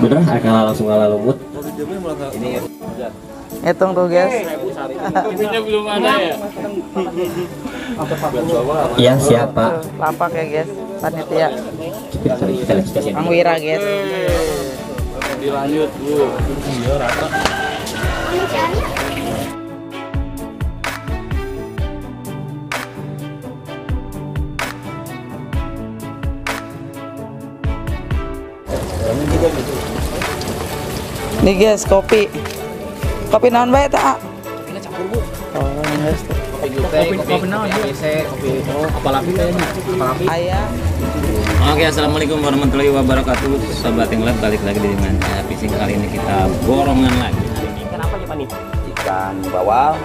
Bener, akan langsung ngalah lumut. Hitung tuh guys. belum ada ya? Iya, siapa? Lapak ya guys. Panitia. Kang Wira guys. Dilanjut bu. Iya rata. Nih guys, kopi. Kopi naon bae tak? Oh, guys. Kopi kopi naon ya? Kopi apalagi kayaknya. Apalagi. Ayah. Oke, assalamualaikum warahmatullahi wabarakatuh. Sobat yang balik lagi di Manca Fishing kali ini kita borongan lagi. Ikan apa ya Pak nih? ikan bawal,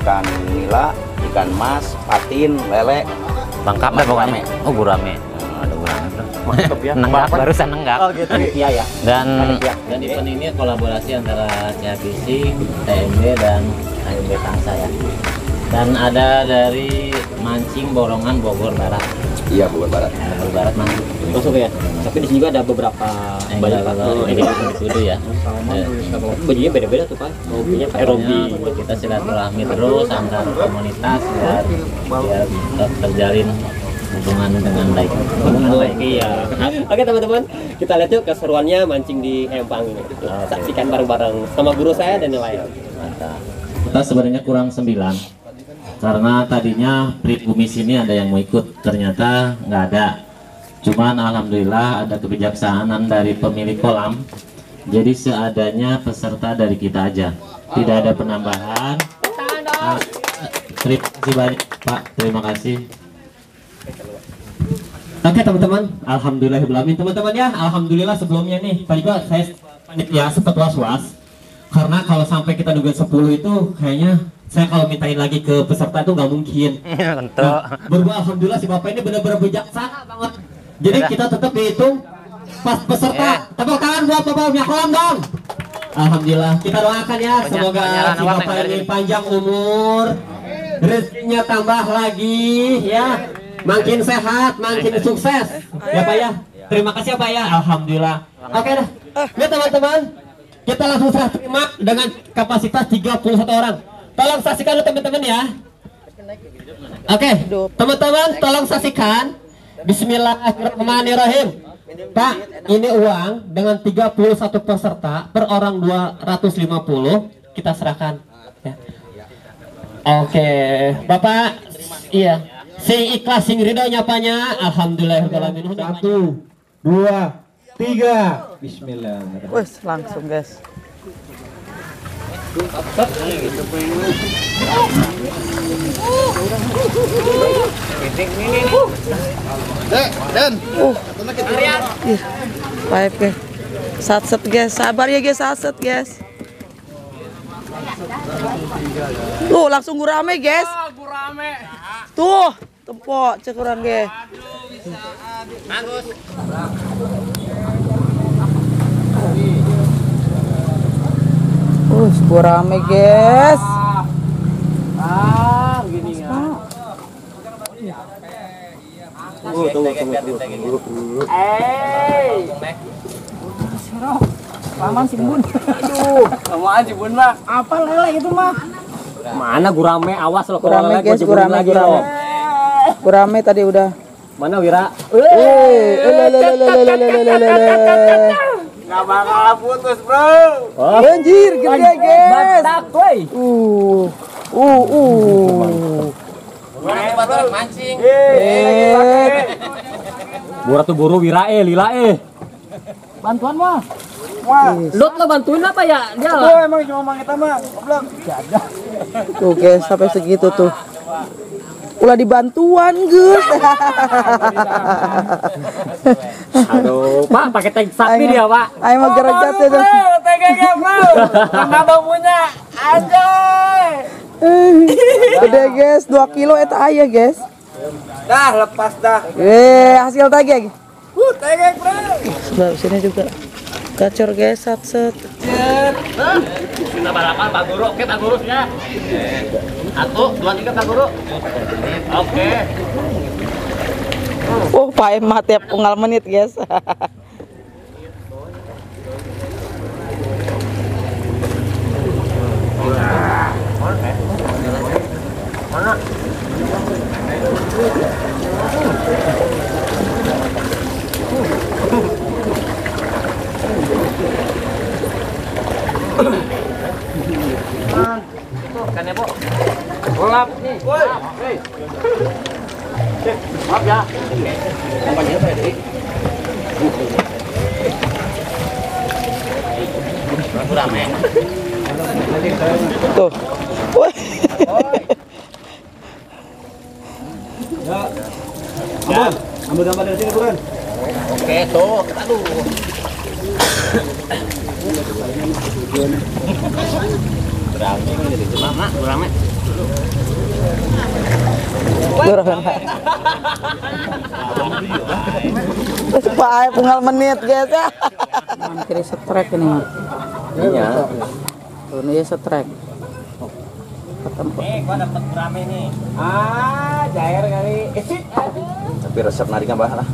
ikan nila, ikan mas, patin, lele. Lengkap deh pokoknya. Oh, gurame. Mantap ya. Nenggak, barusan nenggak. Oh gitu. Iya ya. Dan dan event ini kolaborasi antara CH Fishing, TMB dan AMB Tangsa ya. Dan ada dari mancing borongan Bogor Barat. Iya, Bogor Barat. Bogor Barat mancing. Masuk ya. Tapi di sini juga ada beberapa Yang banyak kalau ini di Kudu ya. bajunya beda-beda tuh Pak. Hobinya Pak Robi. Pokoknya kita silaturahmi terus antar komunitas biar biar terjalin hubungan dengan baik. Hubungan baik. Iya. Oke teman-teman, kita lihat yuk keseruannya mancing di Empang ini. Saksikan bareng-bareng sama guru saya dan nelayan. Mantap. Kita sebenarnya kurang 9 karena tadinya pribumi sini ada yang mau ikut ternyata nggak ada cuman alhamdulillah ada kebijaksanaan dari pemilik kolam jadi seadanya peserta dari kita aja tidak ada penambahan Ah, terima kasih banyak Pak terima kasih Oke teman-teman, alhamdulillah teman-teman ya, alhamdulillah sebelumnya nih, tadi gua saya panitia sempat was-was. Karena kalau sampai kita duga 10 itu kayaknya saya kalau mintain lagi ke peserta itu nggak mungkin. Nah, berbuat alhamdulillah si bapak ini benar-benar bijaksana banget. Jadi kita tetap dihitung pas peserta. Tepuk tangan buat bapak punya kolam dong. Alhamdulillah. Kita doakan ya semoga si bapak ini panjang umur, rezekinya tambah lagi ya, makin sehat, makin sukses ya pak ya. Terima kasih ya pak ya. Alhamdulillah. Oke dah. Ya teman-teman, kita langsung serah terima dengan kapasitas 31 orang. Tolong saksikan dulu teman-teman ya. Oke, teman-teman tolong saksikan. Bismillahirrahmanirrahim. Pak, ini uang dengan 31 peserta per orang 250 kita serahkan. Ya. Oke, Bapak, iya. Sing ikhlas sing ridho nyapanya, alhamdulillahirobbilalamin. Satu, dua, tiga. Bismillah. Wes, langsung guys. Uh, ih, baik guys. Satset guys, sabar ya guys, satset guys. Tuh, langsung gurame guys. Tuh, tempok cekuran guys. Uh, gurame guys. Ah, gini ya. Tunggu, tunggu, tunggu, tunggu. Eh. Laman si Bun. Aduh, lamaan si Bun mah. Apa lele itu mah? Mana gurame awas lo kalau Gurame lele guys, gurame, lagi gurame. Gurame tadi udah. Mana Wira? nggak bakal putus bro. Oh. Banjir gede guys. Batak woi. Uh. Uh uh. Mana mancing. Eh. Tuh buru Wira eh lila eh. Bantuan mah. Wah, Lot lo bantuin apa ya? Dia lah. Oh, emang cuma mang kita mah. Goblok. Tuh guys, sampai segitu tuh. Ulah dibantuan, Gus. Aduh, Pak, pakai tank sapi dia, Pak. Ayo mah gerajat itu. Bro. Enggak mau punya. Anjay. Gede guys, 2 kilo eta aya guys. Dah, lepas dah. Eh, hasil tagih. Uh, tegek, bro. Sebelah sini juga. Gacor guys, set. Kita balapan Pak Guru. Oke, Pak Guru ya. Satu, dua, tiga Pak Guru. Oke. Oh, pae mah tiap unggal menit, guys. Tuh. Terus pae unggal menit, guys ya. Kiri setrek ini. Iya. Ini ya setrek. Ketemu. Eh, gua dapat berame nih. Ah, jair kali. Tapi resep nari ngambah lah.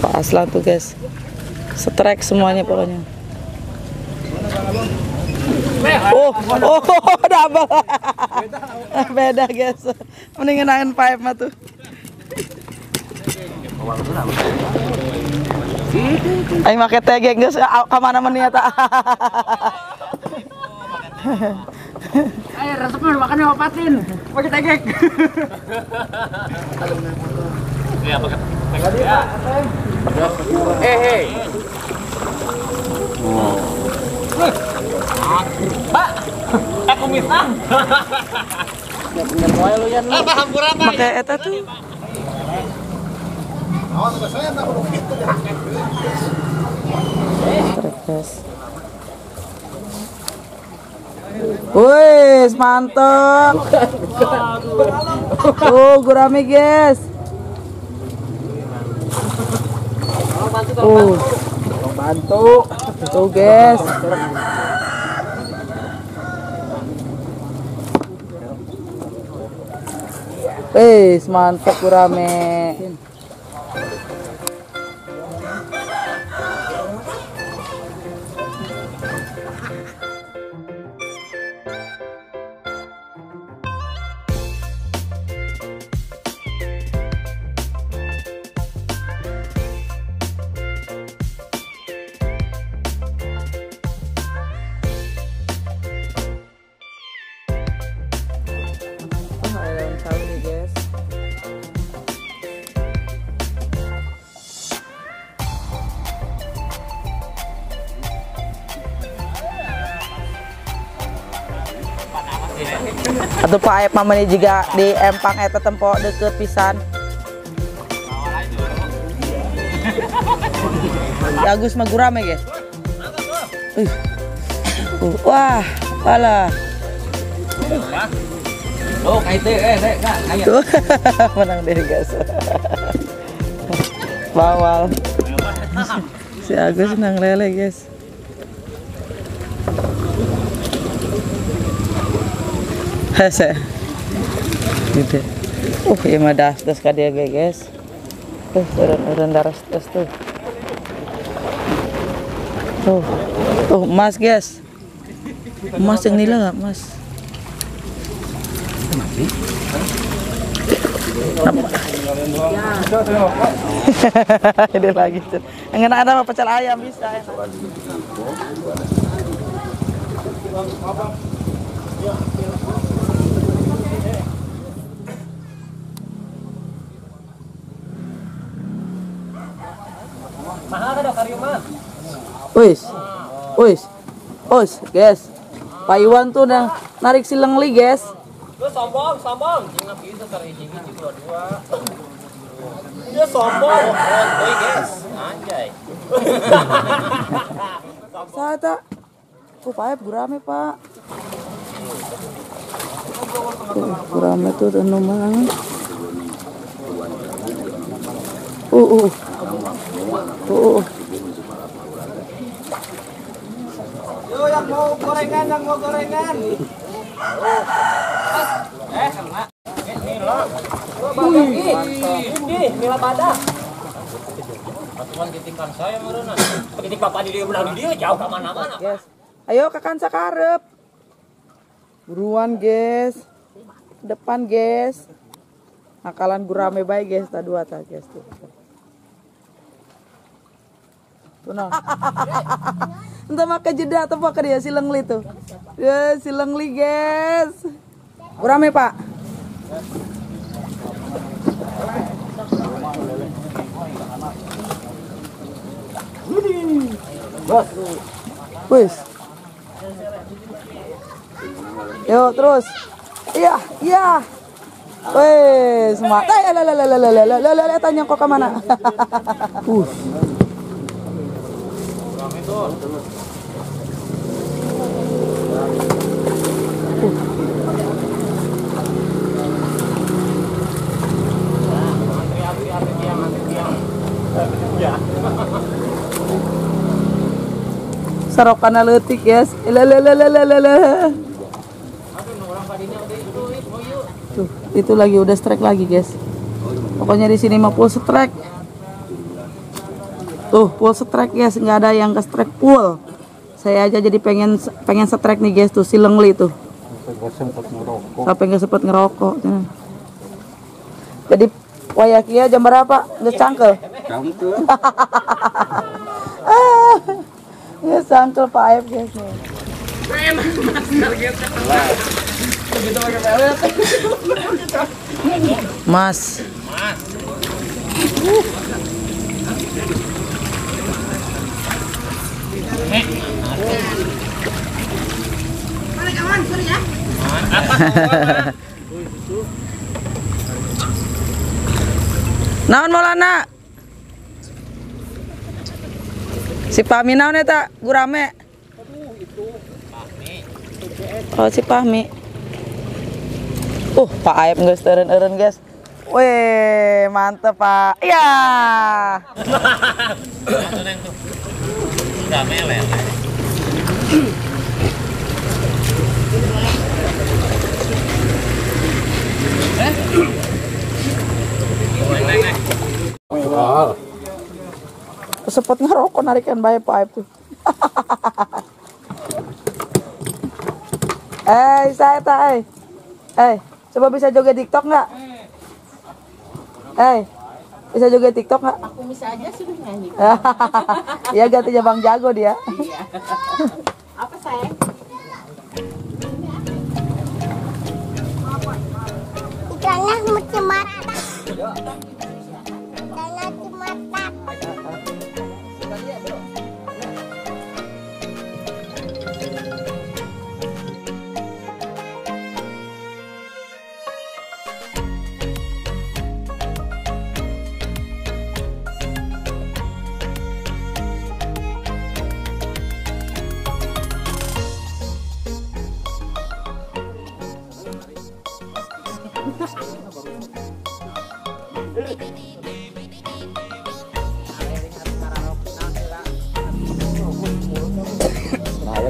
Pak Aslan tuh guys Strike semuanya pokoknya Oh, oh, double. Beda guys. Mendingan angin pipe mah tuh. Ayo pakai tegek guys, ke mana mana ta? Ayo resepnya makan obatin. Pakai tegek. Eh, hei. Pak, aku minta. Pakai eta tuh. Wih, mantap. Tuh, gurame guys. Tuh, bantu. Tuh guys. Wih, mantap gurame. Ha ha ha. Atau Pak Aep mamanya juga di empang eta tempo deket pisan. Bagus mah gurame guys. Uh. Uh, Wah, pala. Oh, kaite eh, eh, Kak. Menang deh guys. Bawal. Si Agus nang lele guys. Hese. Gitu. Uh, ya mah das das ka dia guys. Urun urun daras das tuh. Tuh. Tuh, emas guys. Emas yang nila nggak, Mas? Ini lagi tuh. Yang enak ada mah pecel ayam bisa. enak. Mahal ada karium mah. Wis. Wis. Wis, guys. Pak Iwan tuh udah narik si lengli guys Lu sombong, sombong. Terhijing hijing dua-dua. Dia sombong. Boy, guys. Anjay. saya tak Aep gurame Pak gurame tuh tuh nomang uh uh uh uh Yo, yang mau gorengan, yang mau gorengan. Eh, kena. Eh, Mila. Wih, ini Mila badak. Patuan kitikan saya marana. Ketik papa di dia benar di dia jauh ke mana-mana. guys ayo ke kanca karep buruan guys depan guys nakalan gurame baik guys tak dua tak guys tuh tuh no entah maka jeda atau apa kerja si lengli tuh ya si lengli guys urame pak Wis. Yo terus. Iya, iya. Wes, tanya kok ke mana? Sarok alutik na yes. Itu lagi udah strike lagi, guys. Pokoknya di sini mah full strike. Tuh, full strike guys, nggak ada yang ke strike full. Saya aja jadi pengen pengen strike nih guys tuh si lengli tuh. Sampai nggak sempet ngerokok. Jadi wayakia jam berapa? Nggak cangkel. Ya cangkel Pak Aep guys nih. Mas. Naon Maulana? Si Pahmi naon eta gurame? Oh si Pahmi. Uh, Pak Aep geus teureun-eureun guys. Weh, mantep Pak. Iya. Sempet ngerokok narikan bayi Aep tuh. Eh, saya tak, eh. Eh, coba bisa joget TikTok nggak? Eh, bisa joget TikTok nggak? Aku bisa aja sudah nyanyi. Iya gantinya Bang Jago dia. Apa sayang? Ikannya mati mata.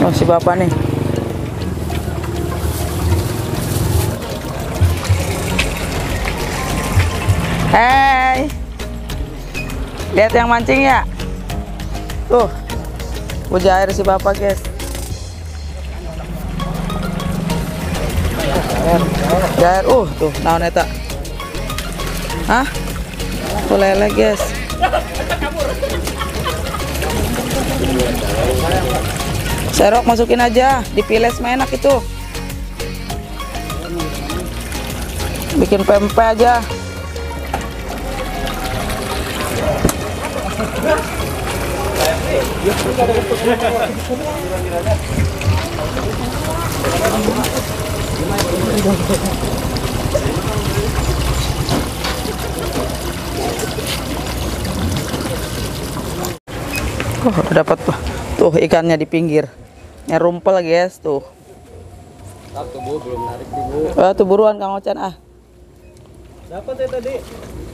Oh, si bapak nih. Hai. Lihat yang mancing ya? Tuh. Puja air si bapak, guys. Jair, uh tuh naon eta? Hah? Tuh lele guys. Serok masukin aja, dipiles enak itu. Bikin pempek aja. Oh, dapat tuh. Tuh ikannya di pinggir. Nyerumpel guys tuh. Oh, tuh buruan Kang Ocan ah. Dapat ya tadi.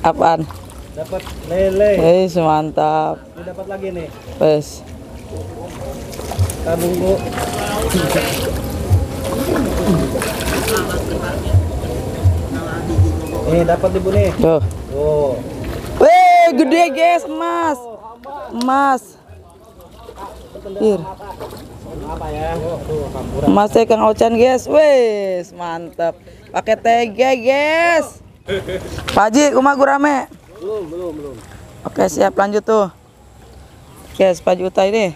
Apaan? Dapat lele. Eh, mantap. Ini dapat lagi nih. Wes. Tabung bu. Nih dapat ibu nih. Tuh. Oh. Weh, gede guys, emas. Emas. Ya? Oh, campuran. Emasnya Kang Ocan guys. Wes, mantap. Pakai tege guys. Pak Haji, kumaha gurame? Belum, belum, belum. Oke, siap lanjut tuh. Guys, Pak Juta ini.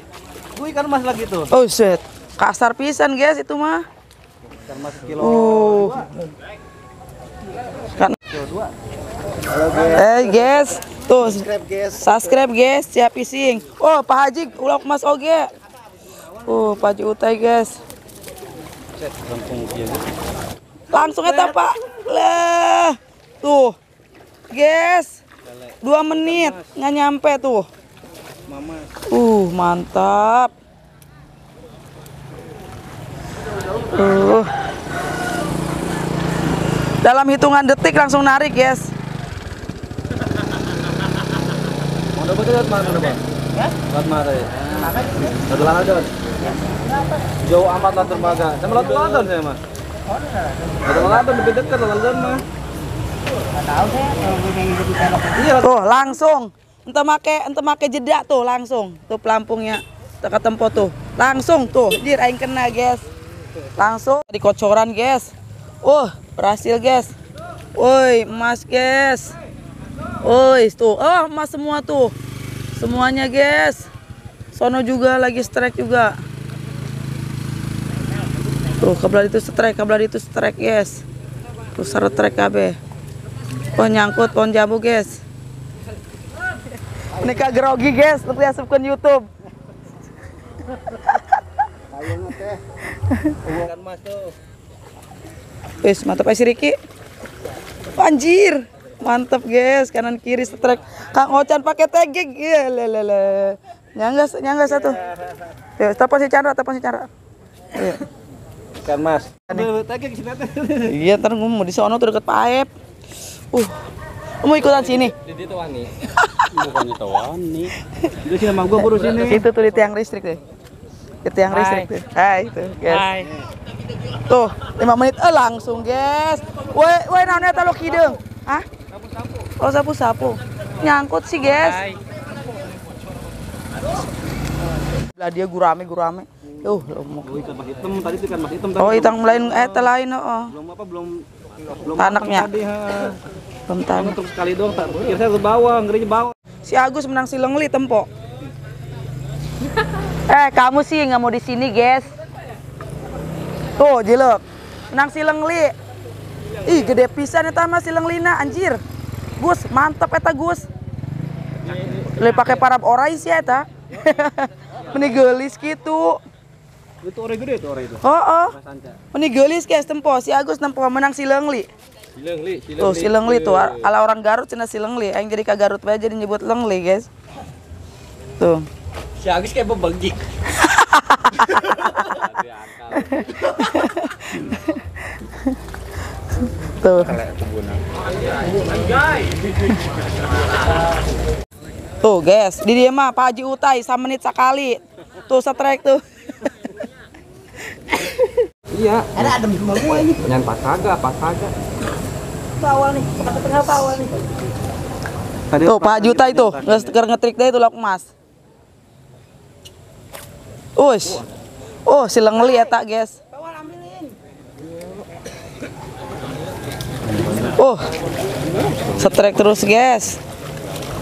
Gue ikan mas lagi tuh. Oh, shit. Kasar pisan guys itu mah. Ikan mas kilo. Uh. Kan. Eh, guys. Tuh, Subscribe guys. subscribe guys, siap pising. Oh, Pak Haji ulak mas oge. Oh, Pak Haji Utai guys. Langsung eta Pak. Lah. Tuh. Guys. Dua menit nggak nyampe tuh. Mama. Uh, mantap. Uh. Dalam hitungan detik langsung narik, guys. Mau dapat lihat mana tuh bang? Lihat mana ya? Satu lana don. Jauh amat lah terbaga. Sama lihat ladon saya mah. Ada ladon lebih dekat ladon mah. Iya, Tuh, langsung. Ente make ente make jeda tuh langsung. Tuh pelampungnya. Teka tempo tuh. Langsung tuh. Dir aing kena, guys. Langsung di kocoran, guys. Uh, berhasil, guys. Woi, emas, guys. Woi, tuh. Oh, emas semua tuh. Semuanya, guys. Sono juga lagi strike juga. Tuh, kabelah itu strike, kabelah itu strike, guys. Tuh, seret strike KB. Oh, nyangkut pohon jambu, guys. Ini kak grogi, guys. Nanti asupkan YouTube. Wis, mantap si Riki. Anjir. Mantap, guys. Kanan kiri strike. Kang Ocan pakai tegek. Iya, lelele. Nyangga, nyangga satu. Telepon si Chandra, telepon si Chandra. Iya. Ikan mas. Sini Iya, ntar ngomong di sono tuh deket paep. Uh, mau ikutan sini? Di itu wani. Tawani. Itu sih nama gua buru sini. Itu tuh di tiang listrik deh. Di tiang listrik tuh. Hai, itu, guys. Tuh, 5 menit eh langsung, guys. Woi, woi naon eta lo kideung? Hah? Oh, sapu-sapu. Nyangkut sih, guys. Lah dia gurame gurame. Uh, lomok. Oh, ikan hitam tadi itu ikan mas hitam. Oh, itang lain eta lain oh. Belum apa belum belum Tanaknya. tadi ha. Belum tahu. Untuk sekali doang tak. Kira saya ke bawah, ngerinya bawah. Si Agus menang si Lengli tempo. eh, kamu sih nggak mau di sini, guys. Tuh, jiluk. Menang si Lengli. Ih, gede pisan eta mah si Lenglina, anjir. Gus, mantep eta Gus. Le pakai parab orai sih eta. Meni gelis gitu. Itu orang gede itu orang itu. Oh, oh. Sanca. Meni gelis guys tempo si Agus tempo menang si Lengli. Sileng li, sileng Tuh si Lengli tuh ala orang Garut cina si Lengli. Aing jadi ka Garut bae jadi nyebut Lengli, guys. Tuh. Si Agus kayak bebegik. Tuh. Tuh guys, di dia mah Pak Haji Utai sama menit sekali. Tuh strike tuh. Iya. Ada adem sama gua ini. Yang pas kagak, pas kagak. Bawal nih, ke tengah bawal nih. Tadi Tuh Pak Haji Utai tuh, nge ngetrik deh tuh lak emas. Ush. Oh, si Lengli eta guys. Uh, strike terus guys.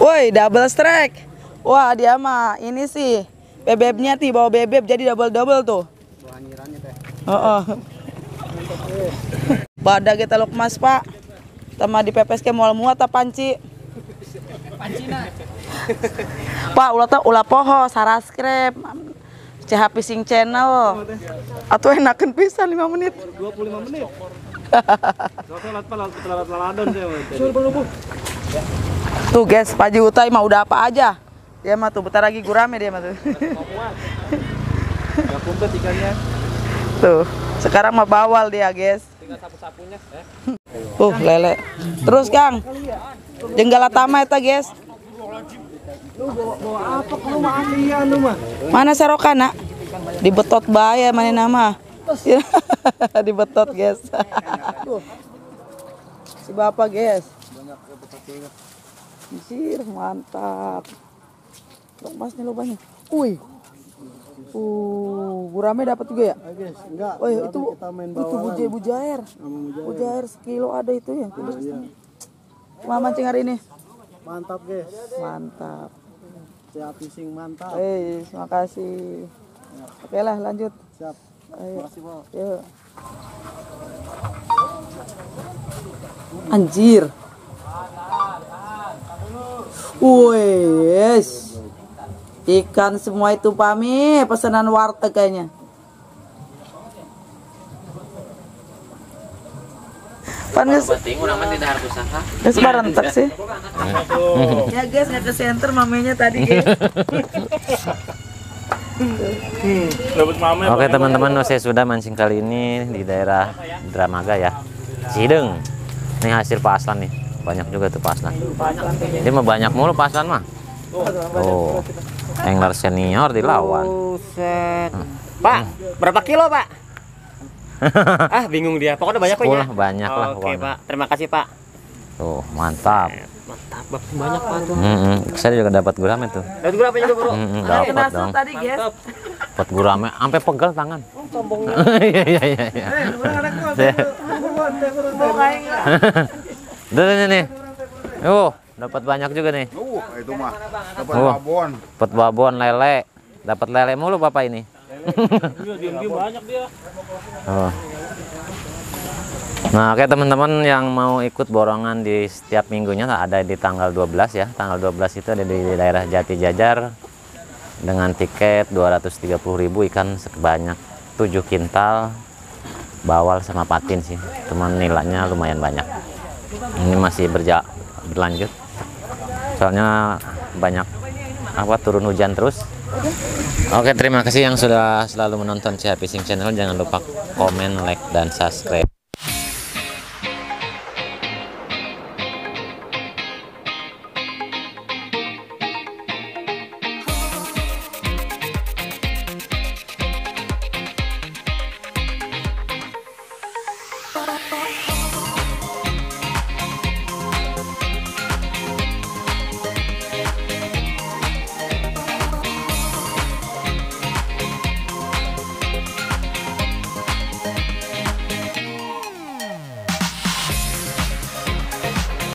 Woi, double strike. Wah, dia mah ini sih bebeknya nih bawa bebek jadi double double tuh. Oh, Pada kita luk mas pak. Sama di pepes ke mual muat apa panci? Pak, ulah tuh ulah poho, saraskrep. CH Fishing Channel. Atau enakan pisan 5 menit. 25 menit. Tuh guys, Pak Haji Utai mah udah apa aja. Dia mah tuh bentar lagi gurame dia mah tuh. Tuh, sekarang mah bawal dia, guys. Tinggal sapu-sapunya. Tuh, lele. Terus, Kang. Jenggala tama eta, guys. Bawa apa lu mah lu mah? Mana sarokana? Di betot bae mana nama? Di betot, guys. si Bapak, guys. Anjir, mantap. Dok masnya lo banyak. Wih. Uh, gurame dapat juga ya? Guys, enggak. Oh iya, itu itu buje bujair. Bujair sekilo ada itu ya. Wah mancing hari ini. Mantap, guys. Mantap. Siap fishing mantap. Eh, terima kasih. Oke lah, lanjut. Siap. Ayo. Makasih, Pak. Yuk. Anjir. Wes. Ikan semua itu pami, pesanan warteg kayaknya. Panas. Geus barentek sih. Ya guys, nggak ke center mamenya tadi guys. Oke teman-teman, saya sudah mancing kali ini di daerah Dramaga ya, Cideng. Ini hasil Pak Aslan nih, banyak juga tuh Pak Aslan. Dia mah banyak mulu Pak Aslan mah. Oh, angler senior dilawan. Buset. Pak, berapa kilo, Pak? ah, bingung dia. Pokoknya banyak kok ya. Banyak lah Oke. Pak. Terima kasih, Pak. Tuh, mantap. Mantap. Banyak, Pak tuh. Mm-mm. Saya juga dapat gurame tuh. Dapat berapa juga, Bro? Mm-mm, Ada dapat kena dong. tadi guys. Dapat gurame, sampai pegel tangan. Sombong. Iya iya iya. iya. Tuh nih nih. Oh, dapat banyak juga nih. Uh, itu mah. Dapat Oh. babon. Dapat babon lele. Dapat lele mulu Bapak ini. Iya, diam-diam banyak dia. Oh. Nah, oke teman-teman yang mau ikut borongan di setiap minggunya ada di tanggal 12 ya. Tanggal 12 itu ada di daerah Jati Jajar dengan tiket 230.000 ikan sebanyak 7 kintal bawal sama patin sih. Cuman nilainya lumayan banyak. Ini masih berja berlanjut. Soalnya banyak apa turun hujan terus. Oke, terima kasih yang sudah selalu menonton Cia Fishing Channel. Jangan lupa komen, like, dan subscribe.